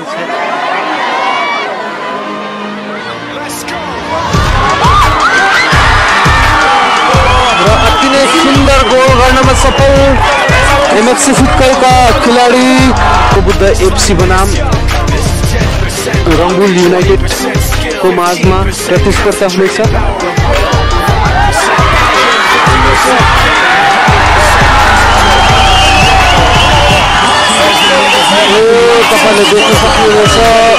अति नै सुन्दर गोल गर्नमा सफल फुटकलका खेलाडी बुद्ध एफसी बनाम रङ्बुल युनाइटेडको माझमा प्रतिस्पर्धा हुनेछ तपाईँले देख्न सक्नुहुनेछ